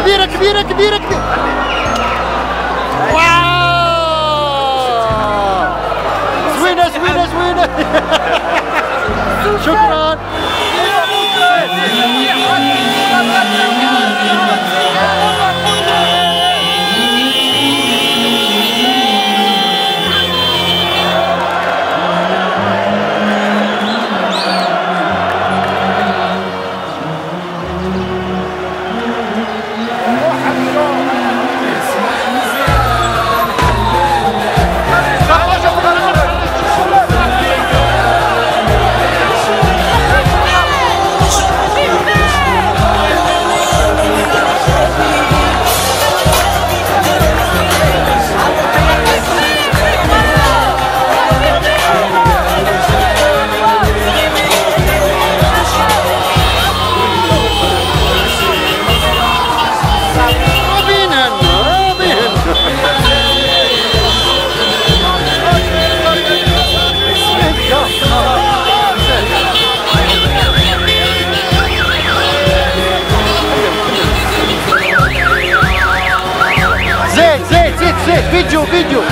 كبيرة كبيرة كبيرة كبيرة. واو! زوينة زوينة زوينة. شكرا. você, vídeo, vídeo.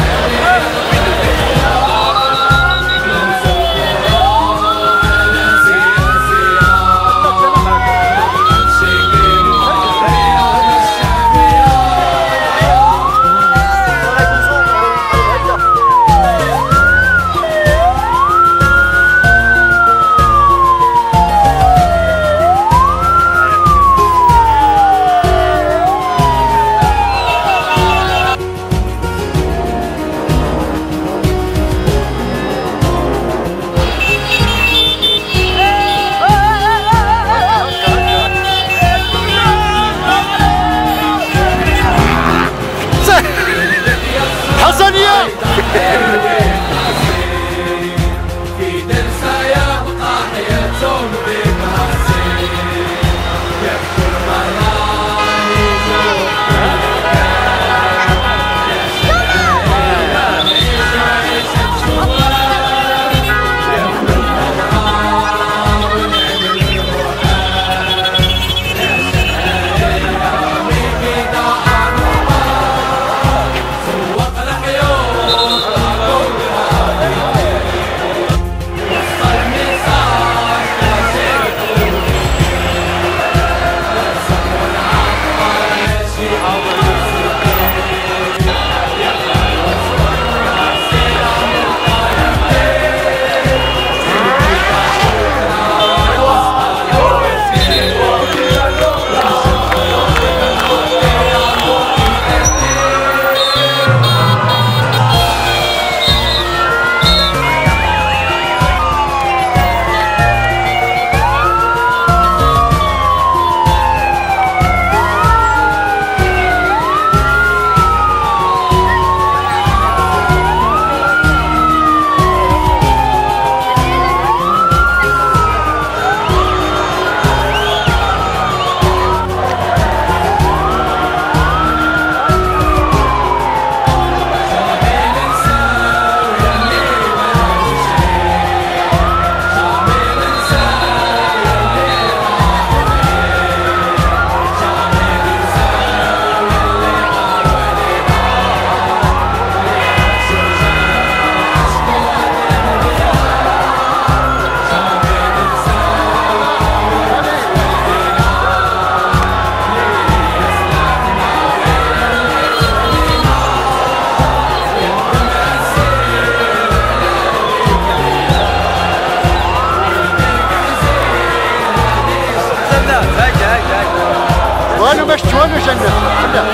والو باش توالو جنات جنات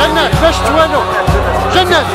جنات باش توالو جنات